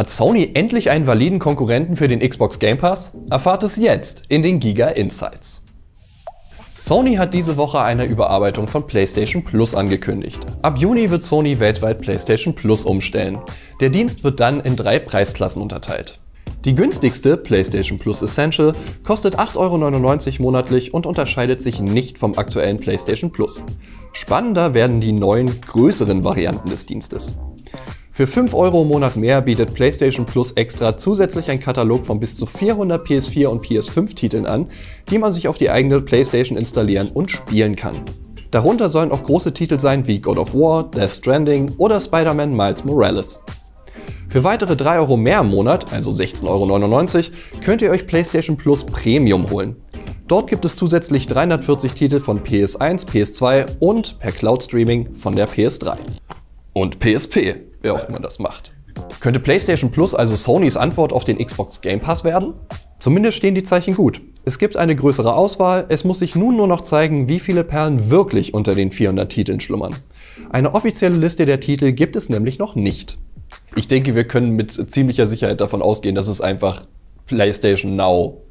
Hat Sony endlich einen validen Konkurrenten für den Xbox Game Pass? Erfahrt es jetzt in den Giga Insights. Sony hat diese Woche eine Überarbeitung von PlayStation Plus angekündigt. Ab Juni wird Sony weltweit PlayStation Plus umstellen. Der Dienst wird dann in drei Preisklassen unterteilt. Die günstigste PlayStation Plus Essential kostet 8,99 Euro monatlich und unterscheidet sich nicht vom aktuellen PlayStation Plus. Spannender werden die neuen, größeren Varianten des Dienstes. Für 5 Euro im Monat mehr bietet PlayStation Plus Extra zusätzlich einen Katalog von bis zu 400 PS4 und PS5 Titeln an, die man sich auf die eigene PlayStation installieren und spielen kann. Darunter sollen auch große Titel sein wie God of War, Death Stranding oder Spider-Man Miles Morales. Für weitere 3 Euro mehr im Monat, also 16,99 Euro, könnt ihr euch PlayStation Plus Premium holen. Dort gibt es zusätzlich 340 Titel von PS1, PS2 und per Cloud Streaming von der PS3. Und PSP wer auch immer das macht. Könnte PlayStation Plus also Sonys Antwort auf den Xbox Game Pass werden? Zumindest stehen die Zeichen gut. Es gibt eine größere Auswahl, es muss sich nun nur noch zeigen, wie viele Perlen wirklich unter den 400 Titeln schlummern. Eine offizielle Liste der Titel gibt es nämlich noch nicht. Ich denke, wir können mit ziemlicher Sicherheit davon ausgehen, dass es einfach PlayStation Now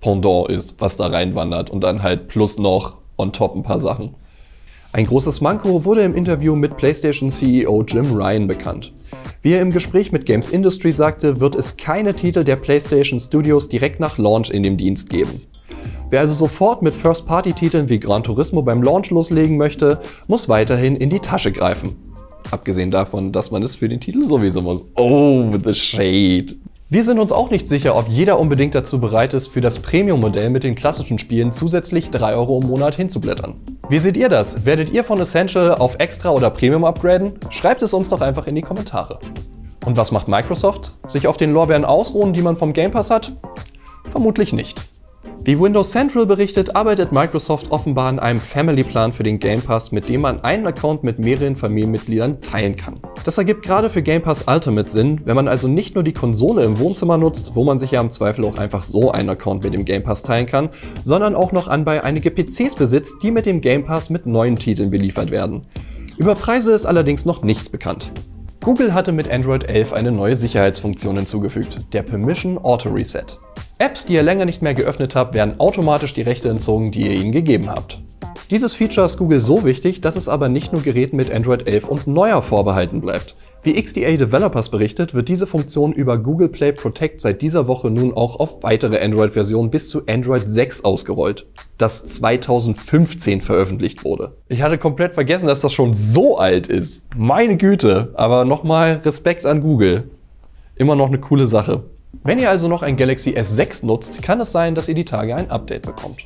Pendant ist, was da reinwandert und dann halt plus noch on top ein paar Sachen. Ein großes Manko wurde im Interview mit PlayStation CEO Jim Ryan bekannt. Wie er im Gespräch mit Games Industry sagte, wird es keine Titel der PlayStation Studios direkt nach Launch in dem Dienst geben. Wer also sofort mit First-Party-Titeln wie Gran Turismo beim Launch loslegen möchte, muss weiterhin in die Tasche greifen. Abgesehen davon, dass man es für den Titel sowieso muss. Oh, the shade. Wir sind uns auch nicht sicher, ob jeder unbedingt dazu bereit ist, für das Premium-Modell mit den klassischen Spielen zusätzlich 3 Euro im Monat hinzublättern. Wie seht ihr das? Werdet ihr von Essential auf Extra oder Premium upgraden? Schreibt es uns doch einfach in die Kommentare. Und was macht Microsoft? Sich auf den Lorbeeren ausruhen, die man vom Game Pass hat? Vermutlich nicht. Wie Windows Central berichtet, arbeitet Microsoft offenbar an einem Family-Plan für den Game Pass, mit dem man einen Account mit mehreren Familienmitgliedern teilen kann. Das ergibt gerade für Game Pass Ultimate Sinn, wenn man also nicht nur die Konsole im Wohnzimmer nutzt, wo man sich ja im Zweifel auch einfach so einen Account mit dem Game Pass teilen kann, sondern auch noch anbei einige PCs besitzt, die mit dem Game Pass mit neuen Titeln beliefert werden. Über Preise ist allerdings noch nichts bekannt. Google hatte mit Android 11 eine neue Sicherheitsfunktion hinzugefügt, der Permission Auto Reset. Apps, die ihr länger nicht mehr geöffnet habt, werden automatisch die Rechte entzogen, die ihr ihnen gegeben habt. Dieses Feature ist Google so wichtig, dass es aber nicht nur Geräten mit Android 11 und neuer vorbehalten bleibt. Wie XDA Developers berichtet, wird diese Funktion über Google Play Protect seit dieser Woche nun auch auf weitere Android-Versionen bis zu Android 6 ausgerollt, das 2015 veröffentlicht wurde. Ich hatte komplett vergessen, dass das schon so alt ist. Meine Güte, aber nochmal Respekt an Google. Immer noch eine coole Sache. Wenn ihr also noch ein Galaxy S6 nutzt, kann es sein, dass ihr die Tage ein Update bekommt.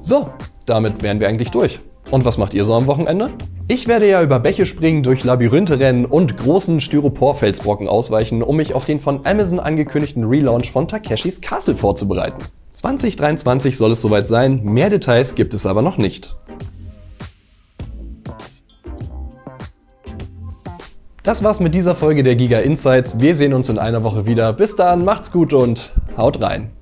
So, damit wären wir eigentlich durch. Und was macht ihr so am Wochenende? Ich werde ja über Bäche springen, durch Labyrinthe rennen und großen Styropor-Felsbrocken ausweichen, um mich auf den von Amazon angekündigten Relaunch von Takeshis Castle vorzubereiten. 2023 soll es soweit sein, mehr Details gibt es aber noch nicht. Das war's mit dieser Folge der Giga Insights. Wir sehen uns in einer Woche wieder. Bis dann, macht's gut und haut rein.